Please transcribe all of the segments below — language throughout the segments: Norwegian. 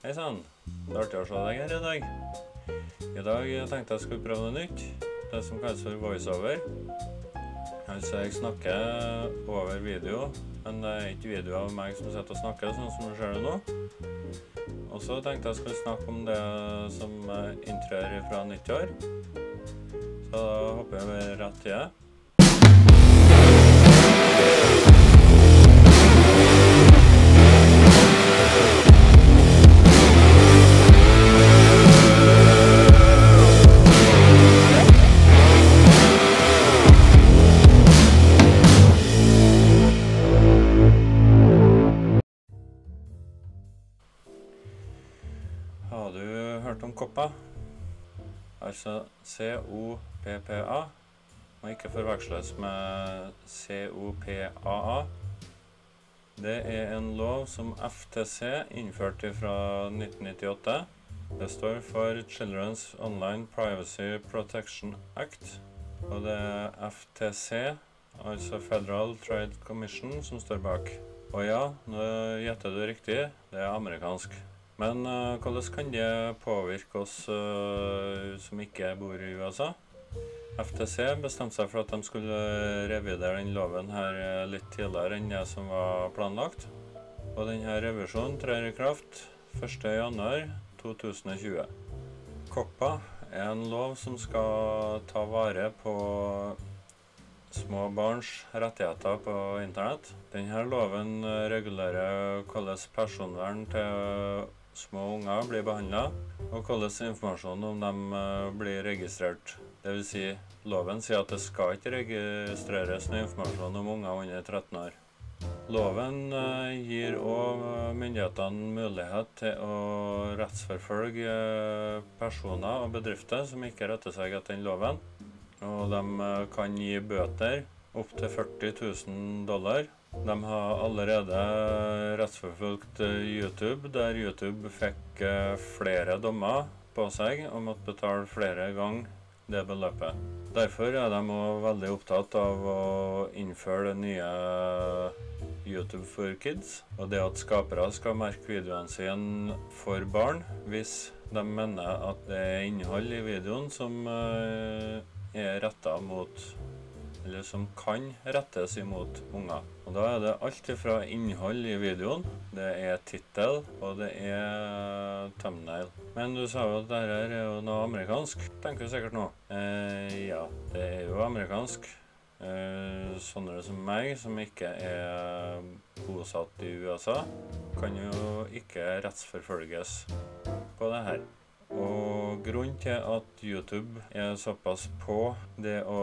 Hei sann. Det er artig å se deg her i dag. I dag tenkte jeg skulle prøve noe nytt. Det som kalles for voiceover. Altså, jeg snakker over video, men det er ikke video av meg som sitter og snakker, sånn som du ser det nå. Og så tenkte jeg skulle snakke om det som inntrer fra nyttår. Så da hopper vi rett til det. C-O-P-P-A. Må ikke forveksles med C-O-P-A-A. Det er en lov som FTC innførte fra 1998. Det står for Children's Online Privacy Protection Act. Og det er FTC, altså Federal Trade Commission, som står bak. Og ja, nå gjetter du riktig, det er amerikansk. Men eh, hvordan kan det påvirke oss eh, som ikke bor i USA? FTC bestemte seg for at de skulle revidere den loven her eh, litt tidligere enn det som var planlagt. Og denne revisjonen trer i kraft 1.1.2020. COPPA er en lov som skal ta vare på små barns rettigheter på internett. Denne loven regulerer hvordan personvern til små unger blir behandla, og hvordan informasjon om dem eh, blir registrert. Dvs. Si, loven sier at det skal ikke registreres noe informasjon om unger under 13 år. Loven eh, gir òg myndighetene mulighet til å rettsforfølge eh, personer og bedrifter som ikke retter seg etter den loven. Og de eh, kan gi bøter opptil 40 000 dollar. De har allerede rettsforfulgt eh, YouTube, der YouTube fikk eh, flere dommer på seg og måtte betale flere ganger det beløpet. Derfor er de òg veldig opptatt av å innføre det nye YouTube for kids, og det at skapere skal merke videoene sine for barn hvis de mener at det er innhold i videoen som eh, er retta mot eller som kan rettes imot unger. Og Da er det alt fra innhold i videoen, det er tittel, og det er thumbnail. Men du sa jo at dette er jo noe amerikansk, tenker du sikkert nå. Eh, ja, det er jo amerikansk. Eh, sånne som meg, som ikke er bosatt i USA, kan jo ikke rettsforfølges på det her. Og grunnen til at YouTube er såpass på det å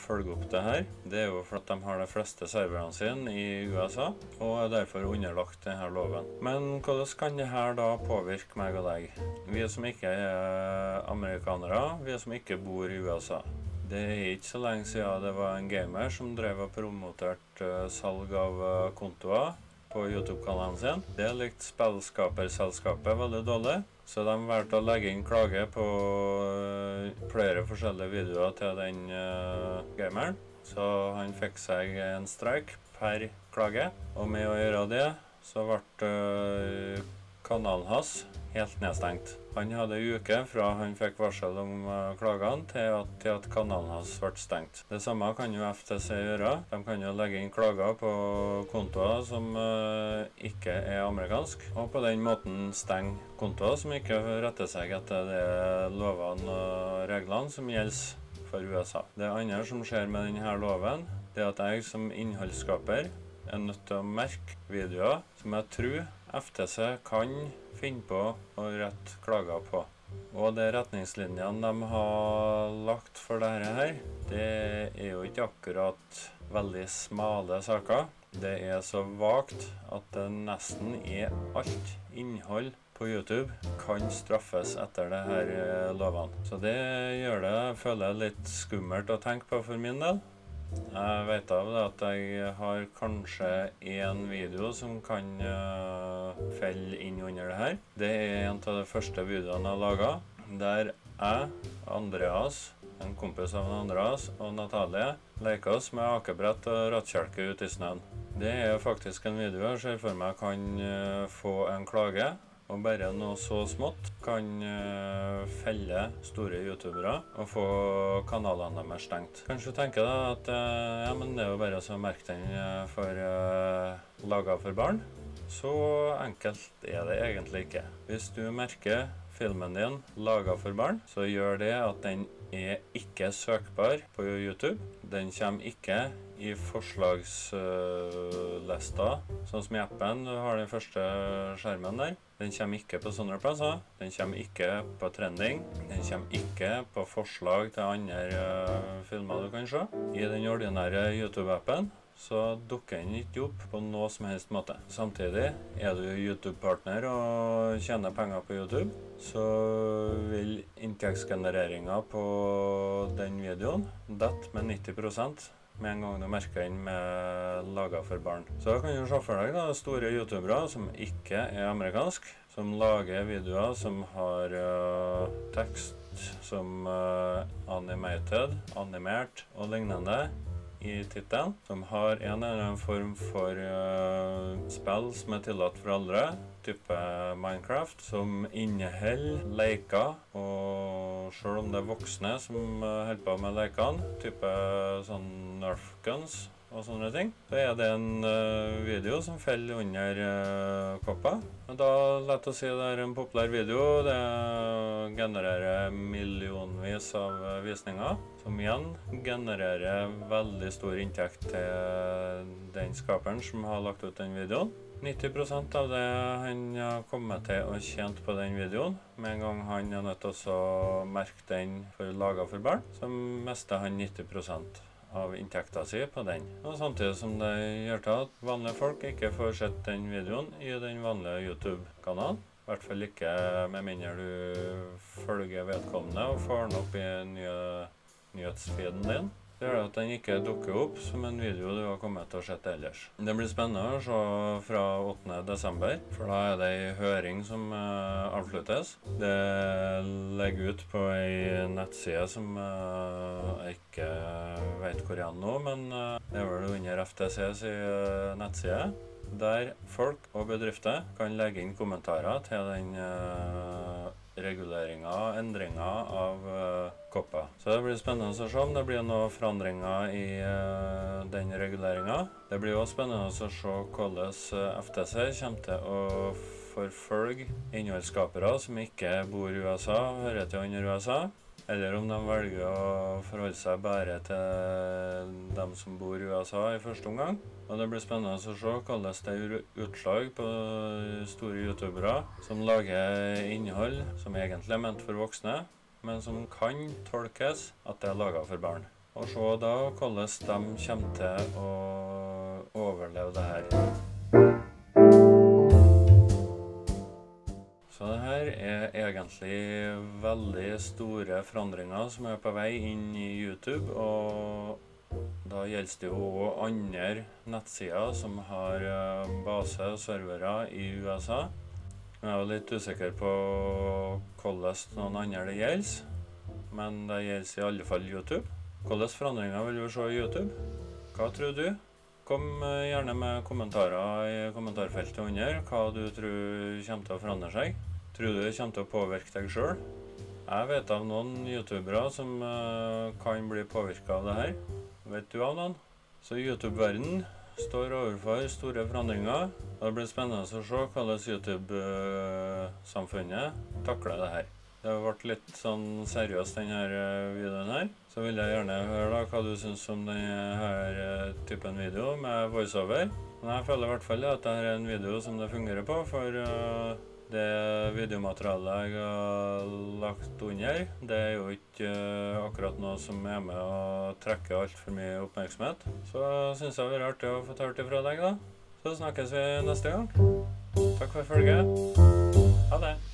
følge opp det her, det er jo for at de har de fleste serverne sine i USA, og er derfor underlagt denne loven. Men hvordan kan det her da påvirke meg og deg? Vi som ikke er amerikanere, vi som ikke bor i USA. Det er ikke så lenge siden det var en gamer som drev og promoterte eh, salg av eh, kontoer på YouTube-kanalen sin. Det likte spillskaperselskapet veldig dårlig, så de valgte å legge inn klage på eh, flere forskjellige videoer til den eh, gameren. Så han fikk seg en streik per klage, og med å gjøre det, så ble eh, kanalen hans helt nedstengt. Han hadde en uke fra han fikk varsel om eh, klagene, til at, til at kanalen hans ble stengt. Det samme kan jo FTC gjøre. De kan jo legge inn klager på kontoer som eh, ikke er amerikansk, og på den måten stenge kontoer som ikke retter seg etter de lovene og reglene som gjelder for USA. Det andre som skjer med denne loven, det er at jeg som innholdsskaper er nødt til å merke videoer som jeg tror FTC kan finne på å rette klager på. Og de retningslinjene de har lagt for dette her, det er jo ikke akkurat veldig smale saker. Det er så vagt at det nesten er alt innhold på YouTube kan straffes etter det her eh, lovene. Så det gjør det, føler jeg, litt skummelt å tenke på for min del. Jeg vet av det at jeg har kanskje én video som kan uh, felle inn under det her. Det er en av de første videoene jeg laga, der jeg, Andreas, en kompis av Andreas og Natalie leker oss med akebrett og rattkjelke ute i snøen. Det er faktisk en video jeg ser for meg kan uh, få en klage. Og bare noe så smått kan uh, felle store youtubere og få kanalene deres stengt. Kanskje du tenker da at uh, ja, men det er jo bare å merke den for uh, laga for barn. Så enkelt er det egentlig ikke. Hvis du merker filmen din laga for barn, så gjør det at den er ikke søkbar på YouTube. Den kommer ikke i forslagslista, sånn som i appen. Du har den første skjermen der. Den kommer ikke på sånne plasser. Den kommer ikke på trending. Den kommer ikke på forslag til andre uh, filmer du kan se. I den ordinære YouTube-appen så dukker den ikke opp på noe som helst måte. Samtidig, er du YouTube-partner og tjener penger på YouTube, så vil inntektsgenereringa på den videoen dette med 90% med en gang du merker den med laga for barn. Så da kan du se for deg da, store youtubere som ikke er amerikansk, som lager videoer som har uh, tekst som uh, animated, animert og lignende i tittelen, som har en eller annen form for uh, spill som er tillatt for alle, type Minecraft, som inneholder leker. Og selv om det er voksne som uh, holder på med lekene, type sånn Nerf guns og sånne ting, så er det en uh, video som faller under uh, koppa. Men da, lett å si det er en populær video. Det genererer millionvis av uh, visninger. Som igjen genererer veldig stor inntekt til den skaperen som har lagt ut den videoen. 90% av det han har kommet til å tjent på den videoen, med en gang han er nødt til å merke den for laga for barn, så mister han 90 av inntekta si på den. Og Samtidig som det gjør til at vanlige folk ikke får sett den videoen i den vanlige YouTube-kanalen. I hvert fall ikke med mindre du følger vedkommende og får den opp i nyhetsfeeden din. Det gjør at den ikke dukker opp som en video du har kommet til å sett ellers. Det blir spennende å se fra 8.12., for da er det ei høring som uh, avsluttes. Det legger ut på ei nettside som uh, jeg ikke vet hvor igjen nå, men uh, det er vel under FTC sin nettside. Der folk og bedrifter kan legge inn kommentarer til den reguleringer og endringer av uh, kopper. Så det blir spennende å se om det blir noen forandringer i uh, den reguleringa. Det blir også spennende å se hvordan eh, FTC kommer til å forfølge innholdsskapere som ikke bor i USA, hører til under USA. Eller om de velger å forholde seg bare til dem som bor i USA i første omgang. Og det blir spennende å se hvordan det gjør utslag på store youtubere som lager innhold som egentlig er ment for voksne, men som kan tolkes at det er laga for barn. Og se da hvordan de kommer til å overleve det her. Egentlig veldig store forandringer som er på vei inn i YouTube. Og da gjelder det jo andre nettsider som har eh, base og servere i USA. Jeg er jo litt usikker på hvordan noen andre det gjelder, men det gjelder i alle fall YouTube. Hvilke forandringer vil du se i YouTube? Hva tror du? Kom eh, gjerne med kommentarer i kommentarfeltet under hva du tror kommer til å forandre seg. Tror du det kommer til å påvirke deg sjøl? Jeg vet av noen youtubere som uh, kan bli påvirka av det her. Vet du av noen? Så YouTube-verdenen står overfor store forandringer. Og det blir spennende å se hvordan YouTube-samfunnet takler det her. Det har vært litt sånn seriøst denne eh, videoen her. Så vil jeg gjerne høre da hva du syns om denne eh, typen video med voiceover. Men jeg føler i hvert fall at dette er en video som det fungerer på, for uh, det videomaterialet jeg har lagt under, det er jo ikke uh, akkurat noe som er med å trekke altfor mye oppmerksomhet. Så syns jeg det var artig å få talt ifra deg, da. Så snakkes vi neste gang. Takk for følget.